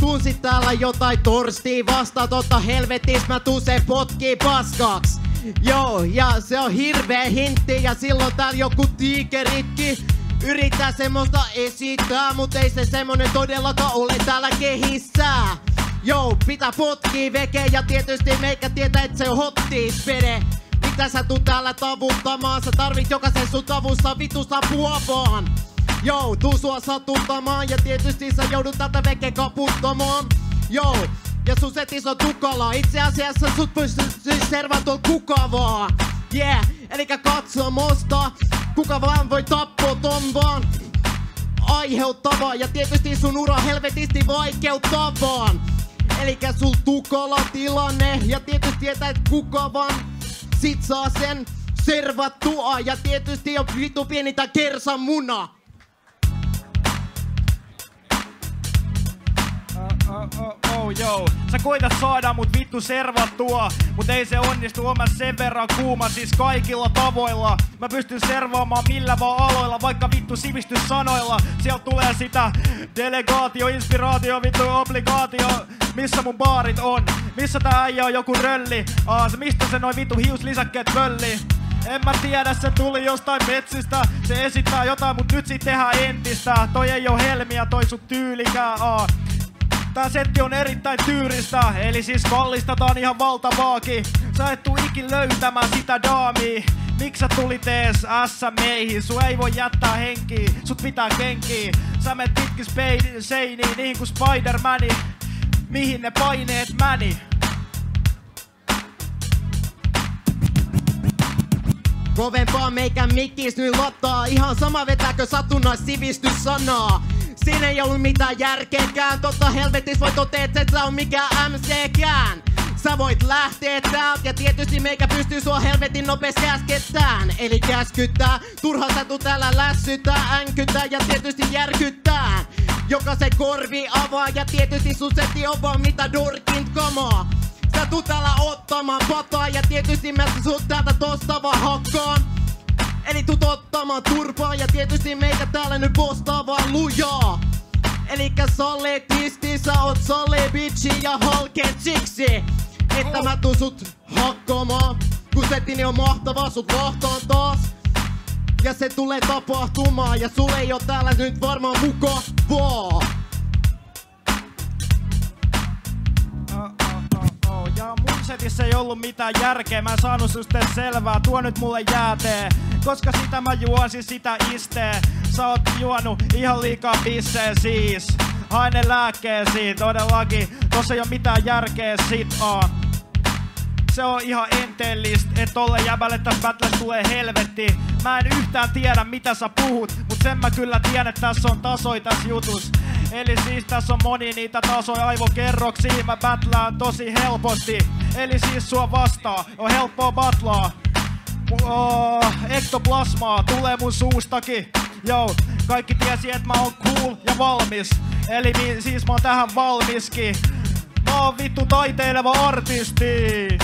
Tunsit täällä jotain torstia vasta, totta helvetis mä tuun se potkii paskaks. Joo, ja se on hirveä hintti ja silloin täällä joku tiikeritki Yrittää semmoista esittää, mut ei se semmonen todellakaan ole täällä kehissä. Joo, pitää potkii veke ja tietysti meikä tietää, että se on hottis pede. Mitä sä tuut täällä tavuttamaan? Sä tarvit jokaisen sun tavussa vitusta apua vaan. Joo, tuu sua satuttamaan ja tietysti sä joudut tätä veke kaputtamaan. Joo, ja sun setis on tukala. Itse asiassa sut pystyy servatua kuka vaan. Yeah, elikä katsomosta. Kuka vaan voi tappua ton vaan aiheuttavaa Ja tietysti sun ura helvetisti vaikeuttavaan Elikä sul tukala tilanne Ja tietysti tietää, et kuka vaan sit saa sen servattua Ja tietysti on vitu pienintä kersan muna Oh, oh, oh. Sä koitat saada mut vittu servattua, mut ei se onnistu, on mä sen verran kuuma siis kaikilla tavoilla. Mä pystyn servaamaan millä vaan aloilla, vaikka vittu sivistyssanoilla. Sieltä tulee sitä delegaatio, inspiraatio, vittu obligaatio. Missä mun baarit on? Missä tää äijä on joku rölli? Aa, se mistä se noin vittu hiuslisäkkeet pölli? En mä tiedä, se tuli jostain metsistä Se esittää jotain, mut nyt sit tehdään entistä Toi ei oo helmiä, toi sun tyylikää aa. Tää setti on erittäin tyyristä, eli siis kallistetaan ihan valtavaakin. Sä et tuu ikin löytämään sitä daamia. Miksi sä tulit ees ässä meihin? Su ei voi jättää henkiä, sut pitää kenkiä. Sä menet pitkin speid- seiniin, niin kuin Spider-Mani. Mihin ne paineet mäni? Kovempaa meikä mikis nyt lottaa Ihan sama vetääkö satunnais sivistyssanaa Siinä ei ollut mitään järkeäkään. Totta helvetis voi toteet, et sä on mikään MCkään Sä voit lähteä täältä ja tietysti meikä pystyy sua helvetin nopeasti käskettään. Eli käskyttää, turha sä tuu täällä lässyttää, änkyttää ja tietysti järkyttää. Jokaisen korvi avaa ja tietysti sun setti on vaan mitä dorkin kamaa. Sä tuut täällä ottamaan pataa ja tietysti mä sut täältä tosta vaan hakkaan. Eli tuut ottamaan turpaa ja tietysti meikä täällä nyt postaa vaan lujaa. Elikkä saletisti, sä oot sale bitchi ja halkeet siksi Että mä tuun sut hakkamaan Kun settini on mahtava, sut vahtaan taas. Ja se tulee tapahtumaan ja sulle ei oo täällä nyt varmaan mukavaa Setissä ei ollut mitään järkeä, mä en saanut susta edes selvää, tuo nyt mulle jäätee. Koska sitä mä juosin sitä istee. Sä oot juonut ihan liikaa bissee siis. Haine lääkkeesi, todellakin. Tossa ei oo mitään järkeä sit on. Se on ihan enteellistä, että tolle jäbälle tässä battles tulee helvetti. Mä en yhtään tiedä mitä sä puhut, mut sen mä kyllä tiedän, että tässä on tasoi tässä jutus. Eli siis tässä on moni niitä tasoja aivokerroksia, mä battlaan tosi helposti. Eli siis sua vastaa, on helppoa batlaa. Oh, ektoplasmaa tulee mun suustakin. Joo, kaikki tiesi, että mä oon cool ja valmis. Eli siis mä oon tähän valmiskin. Mä oon vittu taiteileva artisti.